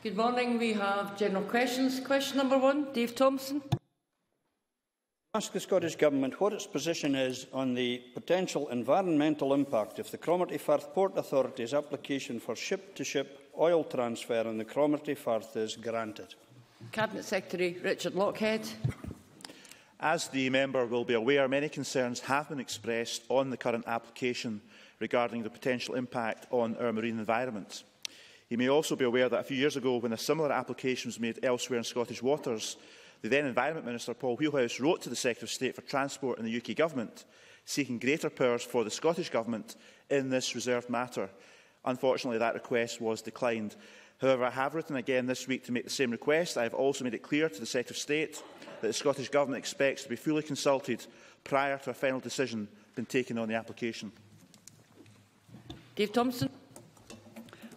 Good morning. We have general questions. Question number one, Dave Thompson. Ask the Scottish Government what its position is on the potential environmental impact if the Cromarty Firth Port Authority's application for ship-to-ship -ship oil transfer in the Cromarty Firth is granted. Cabinet Secretary Richard Lochhead. As the member will be aware, many concerns have been expressed on the current application regarding the potential impact on our marine environment. You may also be aware that a few years ago, when a similar application was made elsewhere in Scottish waters, the then Environment Minister, Paul Wheelhouse, wrote to the Secretary of State for Transport in the UK Government, seeking greater powers for the Scottish Government in this reserved matter. Unfortunately, that request was declined. However, I have written again this week to make the same request. I have also made it clear to the Secretary of State that the Scottish Government expects to be fully consulted prior to a final decision being taken on the application. Dave Thompson.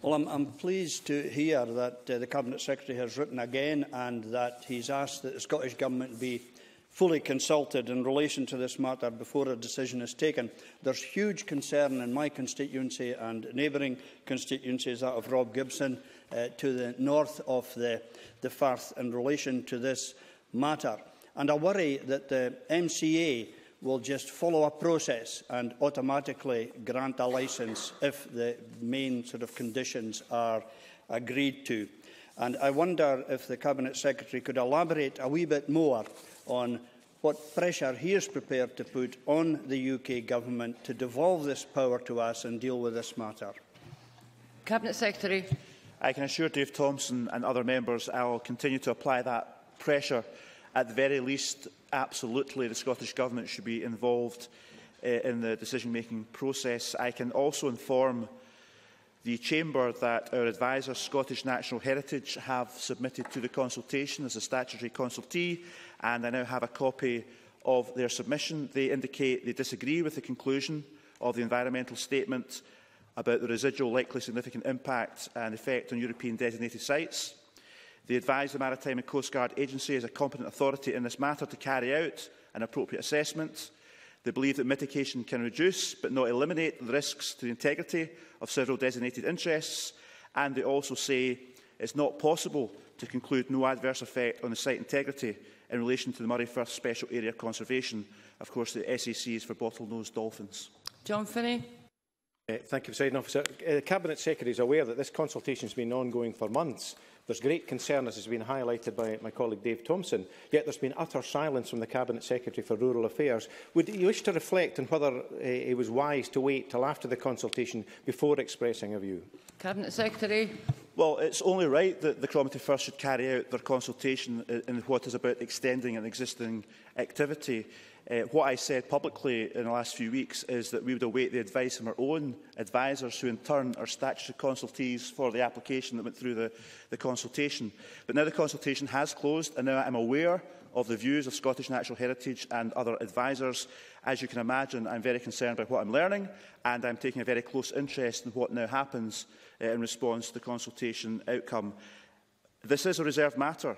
Well, I'm, I'm pleased to hear that uh, the Cabinet Secretary has written again and that he's asked that the Scottish Government be fully consulted in relation to this matter before a decision is taken. There's huge concern in my constituency and neighbouring constituencies, that of Rob Gibson, uh, to the north of the, the Firth in relation to this matter. And I worry that the MCA will just follow a process and automatically grant a licence if the main sort of conditions are agreed to. And I wonder if the Cabinet Secretary could elaborate a wee bit more on what pressure he is prepared to put on the UK Government to devolve this power to us and deal with this matter. Cabinet Secretary. I can assure Dave Thompson and other members I will continue to apply that pressure At the very least, absolutely the Scottish Government should be involved uh, in the decision-making process. I can also inform the Chamber that our advisers, Scottish National Heritage, have submitted to the consultation as a statutory consultee, and I now have a copy of their submission. They indicate they disagree with the conclusion of the environmental statement about the residual likely significant impact and effect on European designated sites. They advise the Maritime and Coastguard Agency as a competent authority in this matter to carry out an appropriate assessment. They believe that mitigation can reduce but not eliminate the risks to the integrity of several designated interests. And they also say it's not possible to conclude no adverse effect on the site integrity in relation to the Moray Firth Special Area Conservation. Of course, the SAC is for bottlenose dolphins. John Finnie. Uh, thank you, President Officer. Uh, the Cabinet Secretary is aware that this consultation has been ongoing for months. There's great concern, as has been highlighted by my colleague Dave Thompson, yet there's been utter silence from the Cabinet Secretary for Rural Affairs. Would you wish to reflect on whether uh, it was wise to wait till after the consultation before expressing a view? Cabinet Secretary. Well, it's only right that the Cromarty first should carry out their consultation in what is about extending an existing activity. Uh, what I said publicly in the last few weeks is that we would await the advice from our own advisers, who in turn are statutory consultees for the application that went through the, the consultation. But now the consultation has closed, and now I'm aware of the views of Scottish Natural Heritage and other advisers. As you can imagine, I'm very concerned by what I'm learning, and I'm taking a very close interest in what now happens uh, in response to the consultation outcome. This is a reserved matter.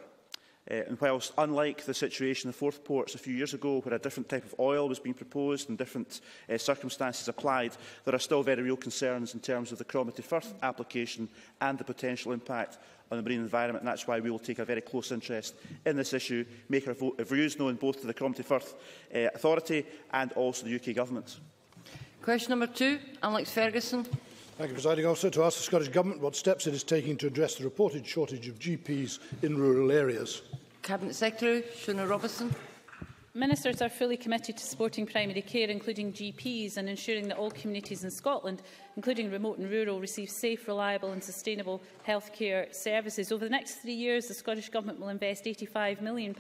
Uh, and whilst, unlike the situation in the Fourth Ports a few years ago, where a different type of oil was being proposed and different uh, circumstances applied, there are still very real concerns in terms of the Cromarty Firth application and the potential impact on the marine environment. And that's why we will take a very close interest in this issue, make our views known both to the Cromarty Firth uh, Authority and also the UK Government. Question number two, Alex Ferguson. Thank you, Presiding Officer. To ask the Scottish Government what steps it is taking to address the reported shortage of GPs in rural areas. Cabinet Secretary Shona Robertson. Ministers are fully committed to supporting primary care, including GPs, and ensuring that all communities in Scotland, including remote and rural, receive safe, reliable and sustainable healthcare services. Over the next three years, the Scottish Government will invest £85 million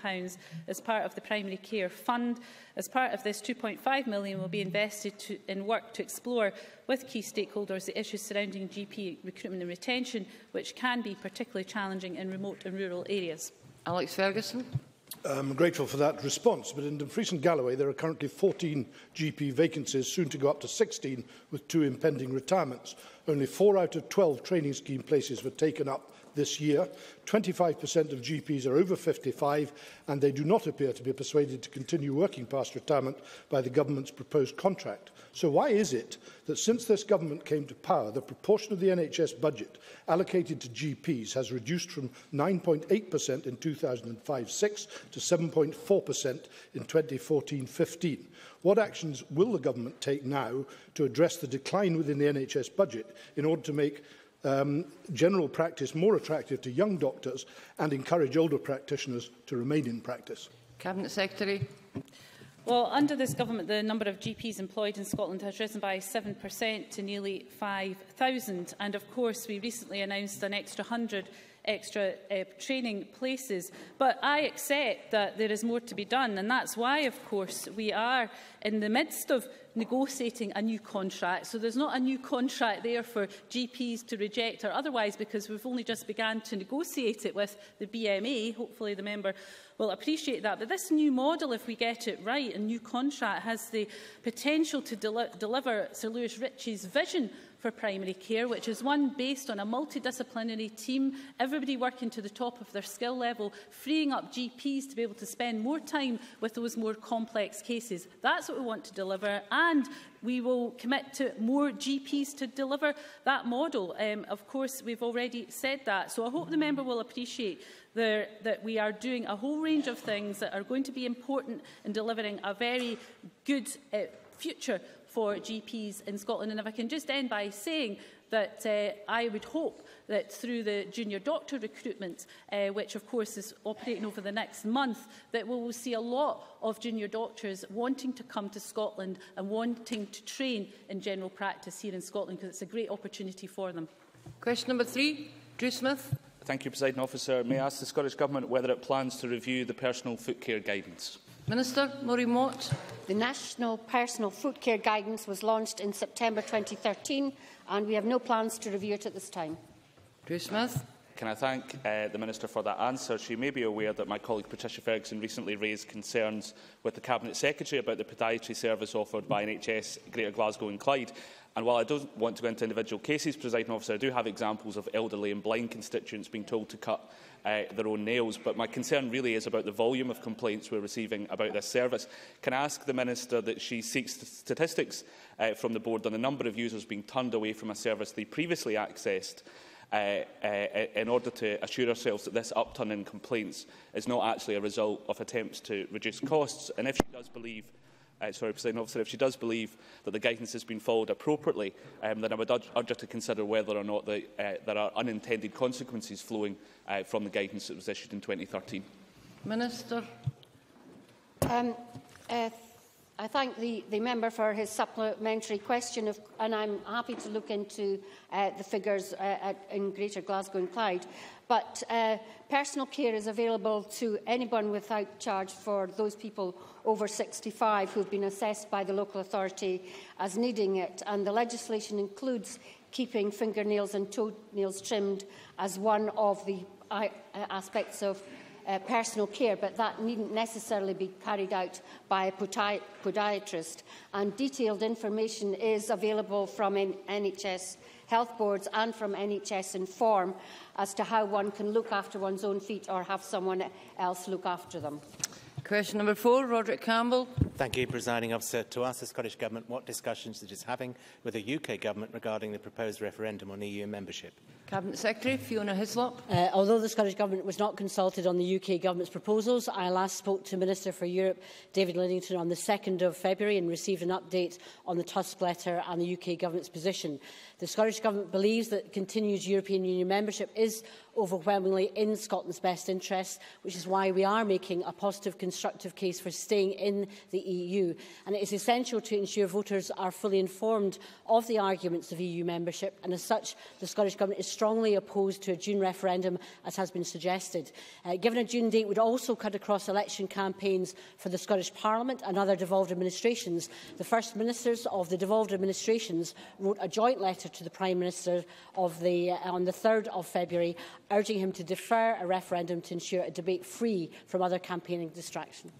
as part of the Primary Care Fund. As part of this, £2.5 million will be invested to, in work to explore with key stakeholders the issues surrounding GP recruitment and retention, which can be particularly challenging in remote and rural areas. Alex Fergusson. I'm grateful for that response, but in Dumfries and Galloway there are currently 14 GP vacancies, soon to go up to 16 with two impending retirements. Only four out of 12 training scheme places were taken up this year. 25% of GPs are over 55 and they do not appear to be persuaded to continue working past retirement by the government's proposed contract. So why is it that since this government came to power, the proportion of the NHS budget allocated to GPs has reduced from 9.8% in 2005-06 to 7.4% in 2014-15? What actions will the government take now to address the decline within the NHS budget in order to make um, general practice more attractive to young doctors and encourage older practitioners to remain in practice. Cabinet Secretary. Well, under this government, the number of GPs employed in Scotland has risen by 7% to nearly 5,000. And of course, we recently announced an extra 100 extra uh, training places. But I accept that there is more to be done, and that's why, of course, we are in the midst of negotiating a new contract. So there's not a new contract there for GPs to reject or otherwise because we've only just began to negotiate it with the BMA. Hopefully the member will appreciate that. But this new model, if we get it right, a new contract has the potential to del deliver Sir Lewis Ritchie's vision for primary care, which is one based on a multidisciplinary team, everybody working to the top of their skill level, freeing up GPs to be able to spend more time with those more complex cases. That's what we want to deliver, and we will commit to more GPs to deliver that model. Um, of course, we've already said that, so I hope the member will appreciate there, that we are doing a whole range of things that are going to be important in delivering a very good uh, future for GPs in Scotland. And if I can just end by saying that uh, I would hope that through the junior doctor recruitment, uh, which of course is operating over the next month, that we will see a lot of junior doctors wanting to come to Scotland and wanting to train in general practice here in Scotland because it's a great opportunity for them. Question number three, Drew Smith. Thank you, President Officer. May I ask the Scottish Government whether it plans to review the personal foot care guidance? Minister Maureen Mott. The National Personal Foot Care Guidance was launched in September 2013 and we have no plans to review it at this time. Drew Smith. Can I thank uh, the Minister for that answer? She may be aware that my colleague Patricia Ferguson recently raised concerns with the Cabinet Secretary about the podiatry service offered by NHS Greater Glasgow and Clyde. And while I don't want to go into individual cases, President Officer, I do have examples of elderly and blind constituents being told to cut uh, their own nails. But my concern really is about the volume of complaints we're receiving about this service. Can I ask the Minister that she seeks statistics uh, from the board on the number of users being turned away from a service they previously accessed uh, uh, in order to assure ourselves that this upturn in complaints is not actually a result of attempts to reduce costs. And if she does believe uh, sorry, President Officer, if she does believe that the guidance has been followed appropriately, um, then I would urge, urge her to consider whether or not the, uh, there are unintended consequences flowing uh, from the guidance that was issued in 2013. Minister. Um, uh, I thank the, the member for his supplementary question, of, and I'm happy to look into uh, the figures uh, at, in Greater Glasgow and Clyde. But uh, personal care is available to anyone without charge for those people over 65 who have been assessed by the local authority as needing it. And the legislation includes keeping fingernails and toenails trimmed as one of the uh, aspects of uh, personal care, but that needn't necessarily be carried out by a podi podiatrist. And detailed information is available from NHS health boards and from NHS Inform as to how one can look after one's own feet or have someone else look after them. Question number four, Roderick Campbell. Thank you, Presiding Officer. To ask the Scottish Government what discussions it is having with the UK Government regarding the proposed referendum on EU membership. Cabinet Secretary Fiona Hyslop. Uh, although the Scottish Government was not consulted on the UK Government's proposals, I last spoke to Minister for Europe David Lidington on the 2nd of February and received an update on the Tusk letter and the UK Government's position. The Scottish Government believes that continued European Union membership is overwhelmingly in Scotland's best interests, which is why we are making a positive, constructive case for staying in the EU. And it is essential to ensure voters are fully informed of the arguments of EU membership, and as such, the Scottish Government is strongly opposed to a June referendum, as has been suggested. Uh, given a June date would also cut across election campaigns for the Scottish Parliament and other devolved administrations, the First Ministers of the devolved administrations wrote a joint letter to the Prime Minister the, uh, on the 3rd of February urging him to defer a referendum to ensure a debate free from other campaigning distraction.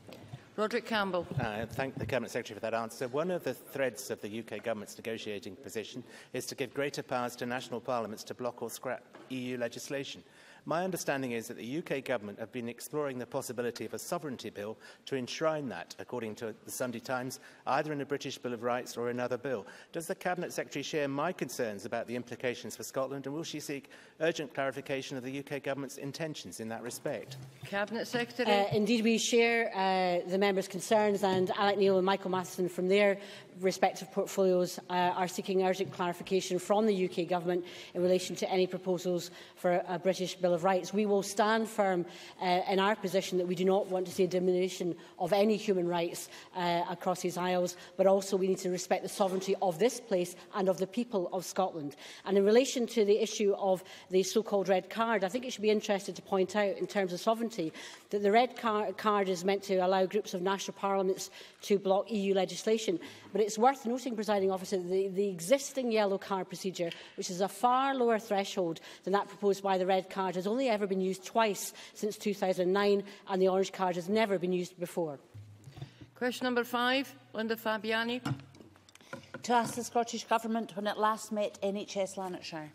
Roderick Campbell. I thank the Cabinet Secretary for that answer. One of the threads of the UK Government's negotiating position is to give greater powers to national parliaments to block or scrap EU legislation. My understanding is that the UK Government have been exploring the possibility of a sovereignty bill to enshrine that, according to the Sunday Times, either in a British Bill of Rights or another bill. Does the Cabinet Secretary share my concerns about the implications for Scotland, and will she seek urgent clarification of the UK Government's intentions in that respect? Cabinet Secretary. Uh, indeed, we share uh, the members' concerns, and Alex Neil and Michael Matheson from their respective portfolios uh, are seeking urgent clarification from the UK Government in relation to any proposals for a British Bill of Rights. We will stand firm uh, in our position that we do not want to see a diminution of any human rights uh, across these isles, but also we need to respect the sovereignty of this place and of the people of Scotland. And in relation to the issue of the so-called red card, I think it should be interesting to point out in terms of sovereignty that the red car card is meant to allow groups of national parliaments to block EU legislation. But it's worth noting, presiding officer, the, the existing yellow card procedure, which is a far lower threshold than that proposed by the red card, has only ever been used twice since 2009 and the orange card has never been used before. Question number five, Linda Fabiani. To ask the Scottish Government when it last met NHS Lanarkshire.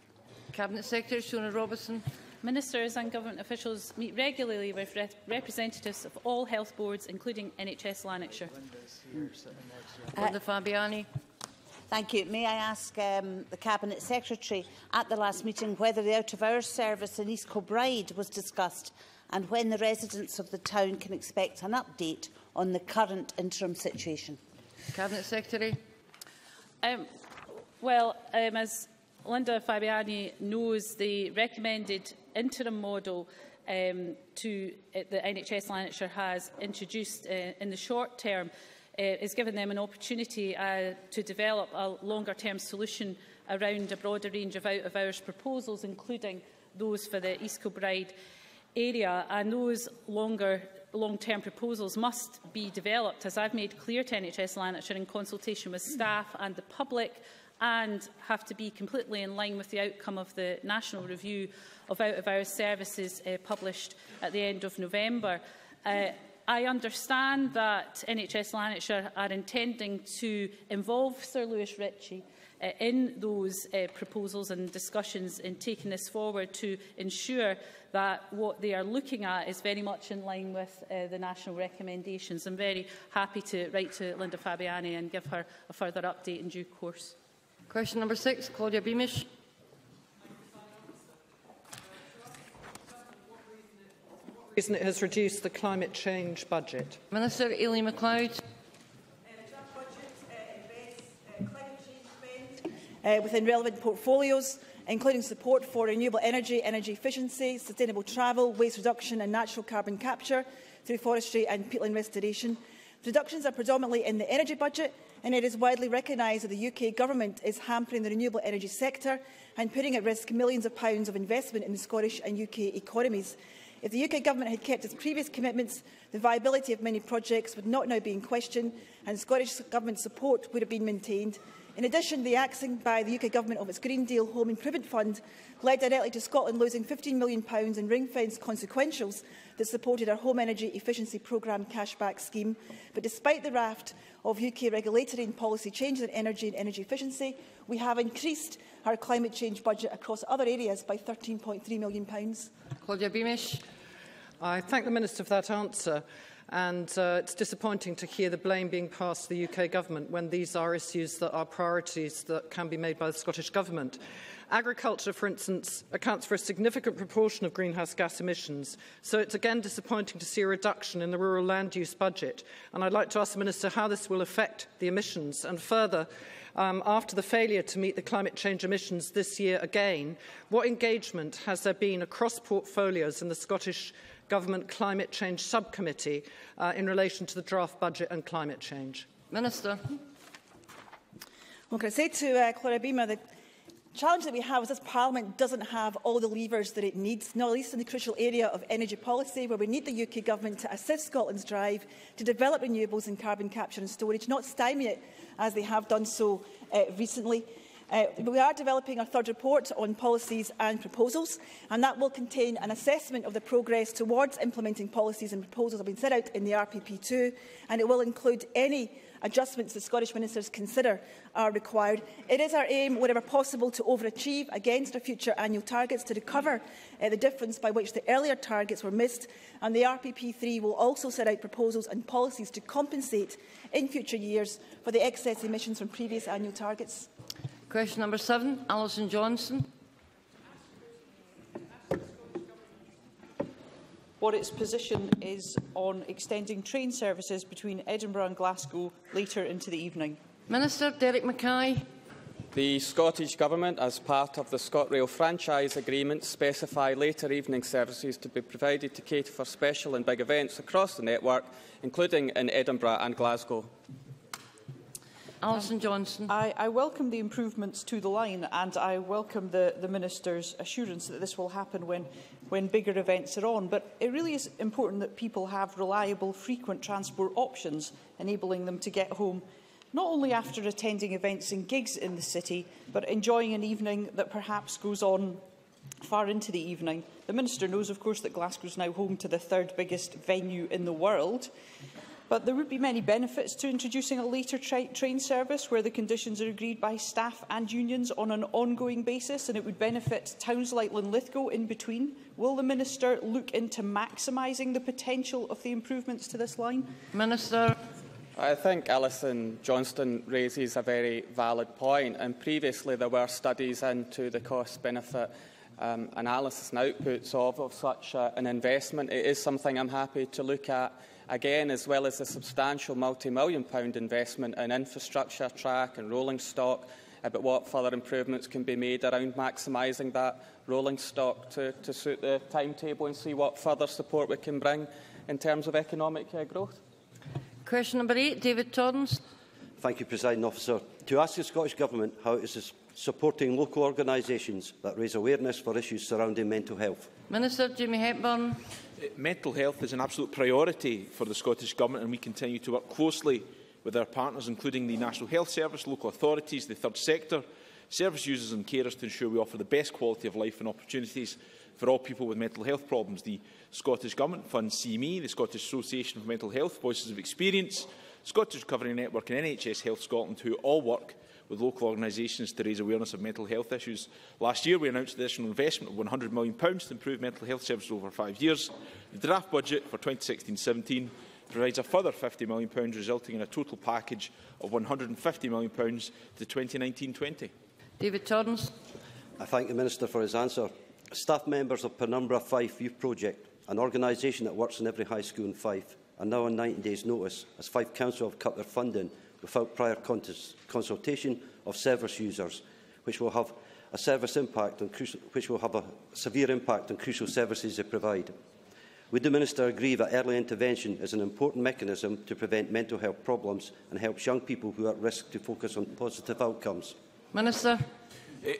Cabinet Secretary Shona Robertson. Ministers and government officials meet regularly with re representatives of all health boards, including NHS Lanarkshire. Linda Fabiani. Thank you. May I ask um, the Cabinet Secretary at the last meeting whether the out-of-hours service in East Kilbride was discussed and when the residents of the town can expect an update on the current interim situation? Cabinet Secretary. Um, well, um, as Linda Fabiani knows, the recommended interim model um, to uh, the NHS Lanarkshire has introduced uh, in the short term is giving them an opportunity uh, to develop a longer-term solution around a broader range of out-of-hours proposals, including those for the East Kilbride area. And those longer long-term proposals must be developed, as I've made clear to NHS Lanarkshire, in consultation with staff and the public, and have to be completely in line with the outcome of the National Review of Out-of-Hours Services uh, published at the end of November. Uh, I understand that NHS Lanarkshire are intending to involve Sir Lewis Ritchie uh, in those uh, proposals and discussions in taking this forward to ensure that what they are looking at is very much in line with uh, the national recommendations. I'm very happy to write to Linda Fabiani and give her a further update in due course. Question number six, Claudia Beamish. Reason it has reduced the climate change budget. Minister Aileen McLeod. Uh, within relevant portfolios, including support for renewable energy, energy efficiency, sustainable travel, waste reduction and natural carbon capture through forestry and peatland restoration. The reductions are predominantly in the energy budget and it is widely recognised that the UK Government is hampering the renewable energy sector and putting at risk millions of pounds of investment in the Scottish and UK economies. If the UK Government had kept its previous commitments, the viability of many projects would not now be in question and Scottish Government support would have been maintained. In addition, the axing by the UK Government of its Green Deal Home Improvement Fund led directly to Scotland losing £15 million in ring-fence consequentials that supported our home energy efficiency programme cashback scheme. But despite the raft of UK regulatory and policy changes in energy and energy efficiency, we have increased our climate change budget across other areas by £13.3 million. Claudia Beamish. I thank the Minister for that answer. And uh, it's disappointing to hear the blame being passed to the UK Government when these are issues that are priorities that can be made by the Scottish Government. Agriculture, for instance, accounts for a significant proportion of greenhouse gas emissions, so it's again disappointing to see a reduction in the rural land use budget. And I'd like to ask the Minister how this will affect the emissions. And further, um, after the failure to meet the climate change emissions this year again, what engagement has there been across portfolios in the Scottish Government Climate Change Subcommittee uh, in relation to the draft budget and climate change? Minister. Well, can I say to uh, Claudia Beamish that challenge that we have is this Parliament doesn't have all the levers that it needs, not least in the crucial area of energy policy, where we need the UK Government to assist Scotland's drive to develop renewables and carbon capture and storage, not stymie it as they have done so uh, recently. Uh, we are developing our third report on policies and proposals, and that will contain an assessment of the progress towards implementing policies and proposals that have been set out in the RPP2, and it will include any adjustments that Scottish Ministers consider are required. It is our aim, wherever possible, to overachieve against our future annual targets to recover uh, the difference by which the earlier targets were missed, and the RPP3 will also set out proposals and policies to compensate in future years for the excess emissions from previous annual targets. Question number seven, Alison Johnstone. what its position is on extending train services between Edinburgh and Glasgow later into the evening. Minister Derek Mackay. The Scottish Government, as part of the ScotRail franchise agreement, specify later evening services to be provided to cater for special and big events across the network, including in Edinburgh and Glasgow. Alison Johnstone. I, I welcome the improvements to the line and I welcome the, the Minister's assurance that this will happen when, when bigger events are on. But it really is important that people have reliable, frequent transport options, enabling them to get home not only after attending events and gigs in the city, but enjoying an evening that perhaps goes on far into the evening. The Minister knows, of course, that Glasgow is now home to the third biggest venue in the world. But there would be many benefits to introducing a later tra train service where the conditions are agreed by staff and unions on an ongoing basis and it would benefit towns like Linlithgow in between. Will the Minister look into maximising the potential of the improvements to this line? Minister. I think Alison Johnstone raises a very valid point, and previously there were studies into the cost-benefit um, analysis and outputs of, of such uh, an investment. It is something I'm happy to look at again, as well as a substantial multi-million pound investment in infrastructure, track and rolling stock, about what further improvements can be made around maximising that rolling stock to, to suit the timetable and see what further support we can bring in terms of economic uh, growth. Question number eight, David Torrance. Thank you, President Officer. To ask the Scottish Government how it is supporting local organisations that raise awareness for issues surrounding mental health. Minister Jimmy Hepburn. Uh, mental health is an absolute priority for the Scottish Government and we continue to work closely with our partners, including the National Health Service, local authorities, the third sector, service users and carers to ensure we offer the best quality of life and opportunities for all people with mental health problems. The Scottish Government funds CME, the Scottish Association for Mental Health, Voices of Experience, Scottish Recovery Network and NHS Health Scotland, who all work with local organisations to raise awareness of mental health issues. Last year, we announced additional investment of £100 million to improve mental health services over five years. The draft budget for 2016-17 provides a further £50 million, resulting in a total package of £150 million to 2019-20. David Torrance. I thank the Minister for his answer. Staff members of Penumbra Fife Youth Project, an organisation that works in every high school in Fife, are now on 90 days' notice, as five councils have cut their funding without prior consultation of service users, which will have a service impact on crucial, which will have a severe impact on crucial services they provide. Would the Minister agree that early intervention is an important mechanism to prevent mental health problems and helps young people who are at risk to focus on positive outcomes? Minister. Eh,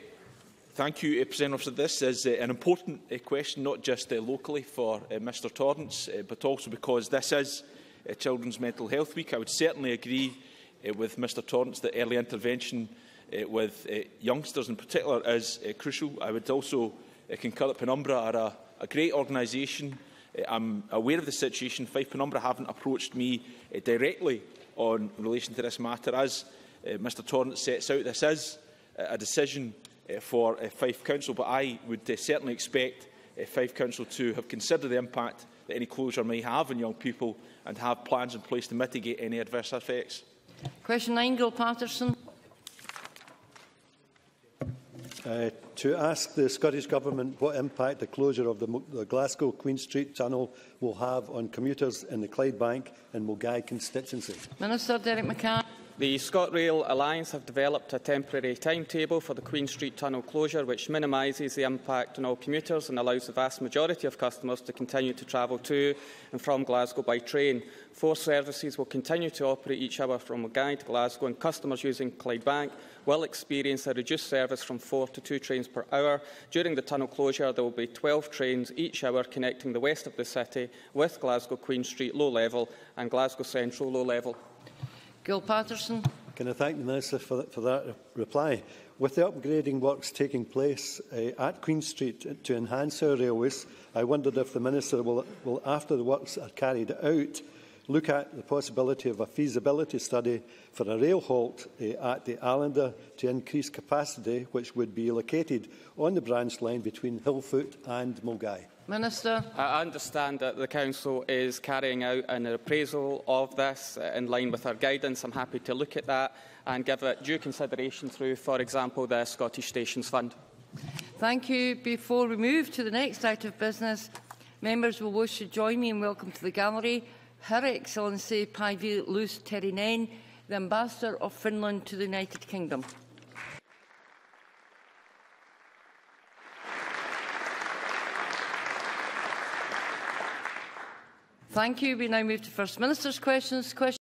thank you, uh, President Officer. This is uh, an important uh, question, not just uh, locally for uh, Mr Torrance, uh, but also because this is uh, Children's Mental Health Week. I would certainly agree uh, with Mr Torrance that early intervention uh, with uh, youngsters in particular is uh, crucial. I would also uh, concur that Penumbra are a, a great organisation. Uh, I'm aware of the situation. Fife Penumbra haven't approached me uh, directly on relation to this matter. As uh, Mr Torrance sets out, this is uh, a decision for uh, Fife Council, but I would uh, certainly expect uh, Fife Council to have considered the impact that any closure may have on young people and have plans in place to mitigate any adverse effects. Question 9, Gil Paterson. Uh, to ask the Scottish Government what impact the closure of the, the Glasgow Queen Street Tunnel will have on commuters in the Clydebank and Milngavie constituency. Minister Derek Mackay. The ScotRail Alliance have developed a temporary timetable for the Queen Street Tunnel closure which minimises the impact on all commuters and allows the vast majority of customers to continue to travel to and from Glasgow by train. Four services will continue to operate each hour from Milngavie to Glasgow and customers using Clydebank will experience a reduced service from four to two trains per hour. During the tunnel closure, there will be 12 trains each hour connecting the west of the city with Glasgow Queen Street low level and Glasgow Central low level. Gil Patterson. Can I thank the Minister for that, for that reply? With the upgrading works taking place uh, at Queen Street to enhance our railways, I wondered if the Minister will, will after the works are carried out, look at the possibility of a feasibility study for a rail halt uh, at the Allander to increase capacity, which would be located on the branch line between Hillfoot and Milngavie. Minister. I understand that the Council is carrying out an appraisal of this uh, in line with our guidance. I'm happy to look at that and give it due consideration through, for example, the Scottish Stations Fund. Thank you. Before we move to the next item of business, members will wish to join me in welcome to the gallery Her Excellency Päivi Luostarinen, the Ambassador of Finland to the United Kingdom. Thank you. We now move to First Minister's questions. Question